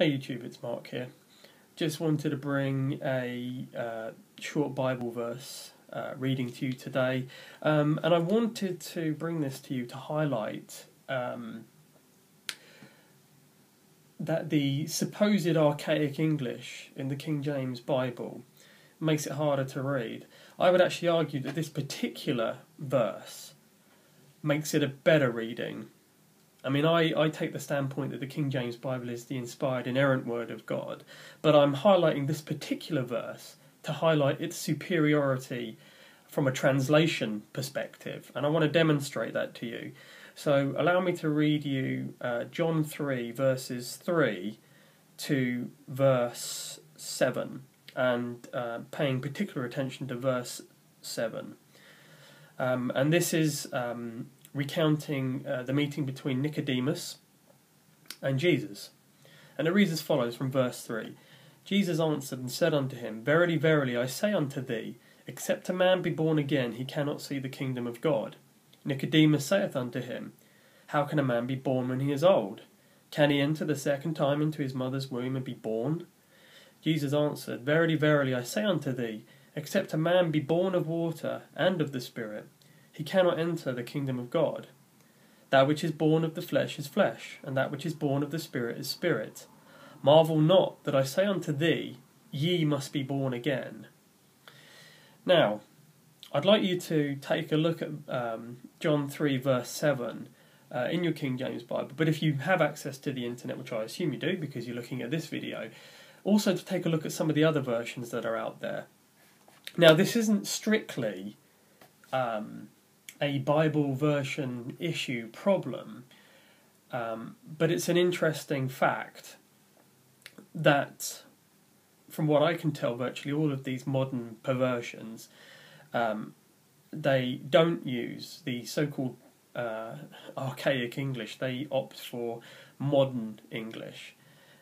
Hey YouTube, it's Mark here. Just wanted to bring a uh, short Bible verse uh, reading to you today, um, and I wanted to bring this to you to highlight um, that the supposed archaic English in the King James Bible makes it harder to read. I would actually argue that this particular verse makes it a better reading I mean, I, I take the standpoint that the King James Bible is the inspired, inerrant word of God, but I'm highlighting this particular verse to highlight its superiority from a translation perspective, and I want to demonstrate that to you. So, allow me to read you uh, John 3, verses 3 to verse 7, and uh, paying particular attention to verse 7. Um, and this is um, recounting uh, the meeting between Nicodemus and Jesus. And it reads as follows from verse 3 Jesus answered and said unto him, Verily, verily, I say unto thee, except a man be born again, he cannot see the kingdom of God. Nicodemus saith unto him, How can a man be born when he is old? Can he enter the second time into his mother's womb and be born? Jesus answered, Verily, verily, I say unto thee, except a man be born of water and of the Spirit, he cannot enter the kingdom of God. That which is born of the flesh is flesh, and that which is born of the Spirit is spirit. Marvel not that I say unto thee, Ye must be born again. Now, I'd like you to take a look at um, John 3, verse 7 uh, in your King James Bible. But if you have access to the internet, which I assume you do because you're looking at this video, also to take a look at some of the other versions that are out there. Now, this isn't strictly um, a Bible version issue problem, um, but it's an interesting fact that, from what I can tell, virtually all of these modern perversions, um, they don't use the so-called uh, archaic English. They opt for modern English,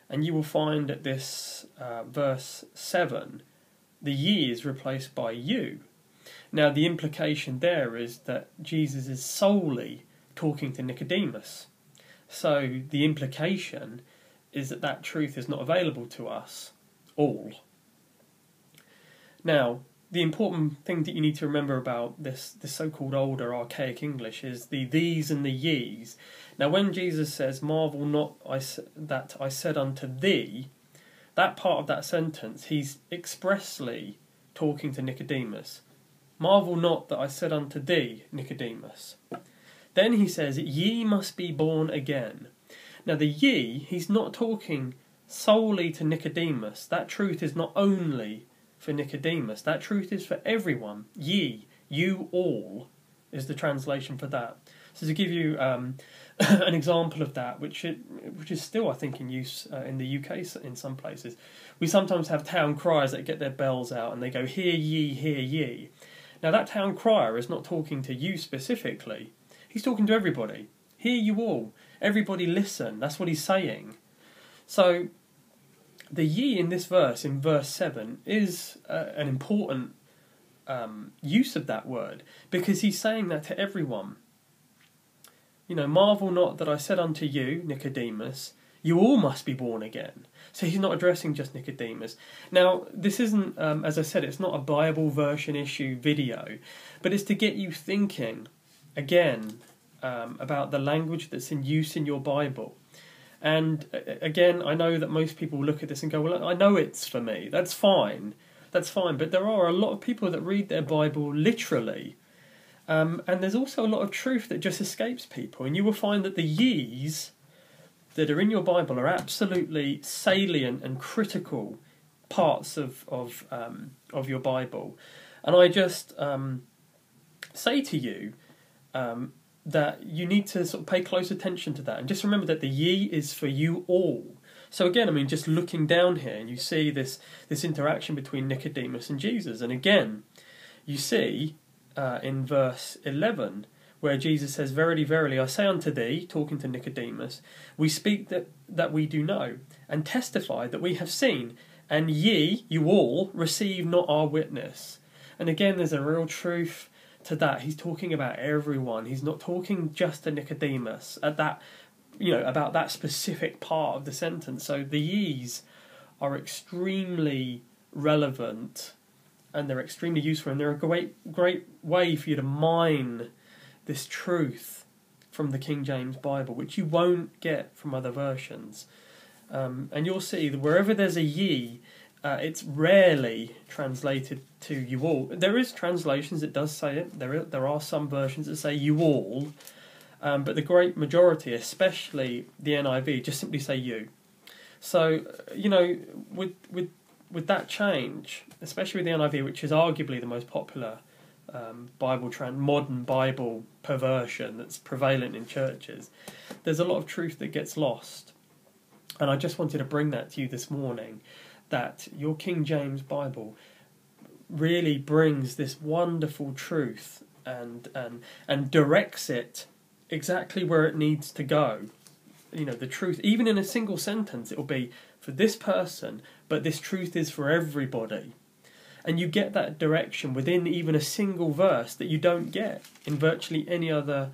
and you will find at this uh, verse seven, the ye is replaced by you now, the implication there is that Jesus is solely talking to Nicodemus. So, the implication is that that truth is not available to us all. Now, the important thing that you need to remember about this, this so-called older archaic English is the thees and the ye's. Now, when Jesus says, "Marvel not I, that I said unto thee," that part of that sentence, he's expressly talking to Nicodemus. Marvel not that I said unto thee, Nicodemus. Then he says, Ye must be born again. Now, the ye, he's not talking solely to Nicodemus. That truth is not only for Nicodemus, that truth is for everyone. Ye, you all, is the translation for that. So, to give you um, an example of that, which it, which is still, I think, in use uh, in the UK in some places, we sometimes have town criers that get their bells out and they go, Hear ye, hear ye. Now, that town crier is not talking to you specifically, he's talking to everybody. Hear you all. Everybody listen. That's what he's saying. So, the ye in this verse, in verse 7, is uh, an important um, use of that word because he's saying that to everyone. You know, marvel not that I said unto you, Nicodemus, you all must be born again. So he's not addressing just Nicodemus. Now, this isn't, um, as I said, it's not a Bible version issue video, but it's to get you thinking again um, about the language that's in use in your Bible. And again, I know that most people look at this and go, well, I know it's for me. That's fine. That's fine. But there are a lot of people that read their Bible literally. Um, and there's also a lot of truth that just escapes people. And you will find that the ye's that are in your Bible are absolutely salient and critical parts of of um, of your Bible, and I just um, say to you um, that you need to sort of pay close attention to that, and just remember that the ye is for you all. So again, I mean, just looking down here, and you see this this interaction between Nicodemus and Jesus, and again, you see uh, in verse eleven where Jesus says, Verily, verily, I say unto thee, talking to Nicodemus, we speak that, that we do know, and testify that we have seen, and ye, you all, receive not our witness. And again, there's a real truth to that. He's talking about everyone. He's not talking just to Nicodemus at that you know, about that specific part of the sentence. So the ye's are extremely relevant and they're extremely useful and they're a great great way for you to mine this truth from the King James Bible, which you won't get from other versions. Um, and you'll see that wherever there's a ye, uh, it's rarely translated to you all. There is translations that does say it. There, there are some versions that say you all, um, but the great majority, especially the NIV, just simply say you. So you know, with with with that change, especially with the NIV, which is arguably the most popular um, Bible trend, modern Bible perversion that's prevalent in churches, there's a lot of truth that gets lost. And I just wanted to bring that to you this morning that your King James Bible really brings this wonderful truth and and and directs it exactly where it needs to go. You know, the truth, even in a single sentence, it will be for this person, but this truth is for everybody. And you get that direction within even a single verse that you don't get in virtually any other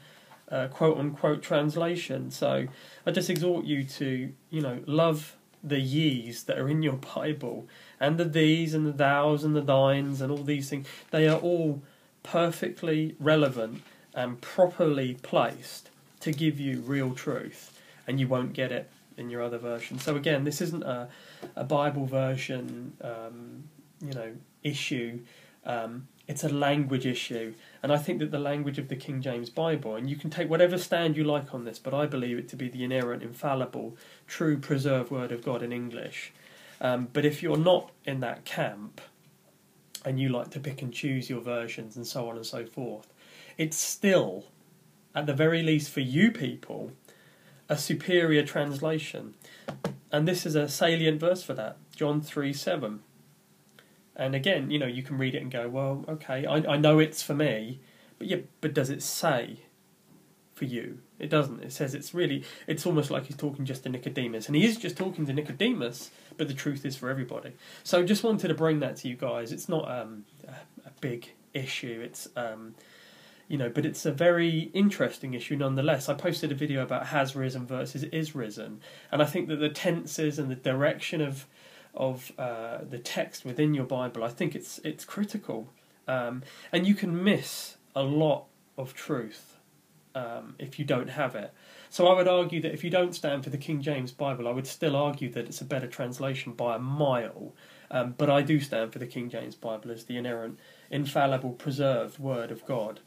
uh, quote unquote translation. So I just exhort you to, you know, love the ye's that are in your Bible and the thees and the thous and the thines and all these things. They are all perfectly relevant and properly placed to give you real truth, and you won't get it in your other version. So again, this isn't a, a Bible version, um, you know, issue. Um, it's a language issue, and I think that the language of the King James Bible, and you can take whatever stand you like on this, but I believe it to be the inerrant, infallible, true, preserved Word of God in English. Um, but if you're not in that camp, and you like to pick and choose your versions and so on and so forth, it's still, at the very least for you people, a superior translation. And this is a salient verse for that John 3 7. And again, you know, you can read it and go, well, okay, I, I know it's for me, but yeah, but does it say for you? It doesn't. It says it's really, it's almost like he's talking just to Nicodemus. And he is just talking to Nicodemus, but the truth is for everybody. So just wanted to bring that to you guys. It's not um, a, a big issue. It's, um, you know, but it's a very interesting issue nonetheless. I posted a video about has risen versus is risen, and I think that the tenses and the direction of of uh, the text within your Bible, I think it's it's critical, um, and you can miss a lot of truth um, if you don't have it. So I would argue that if you don't stand for the King James Bible, I would still argue that it's a better translation by a mile. Um, but I do stand for the King James Bible as the inerrant, infallible, preserved Word of God,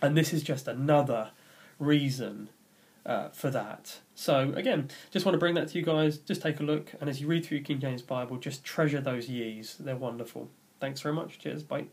and this is just another reason uh, for that. So again, just want to bring that to you guys. Just take a look, and as you read through King James Bible, just treasure those ye's. They're wonderful. Thanks very much. Cheers. Bye.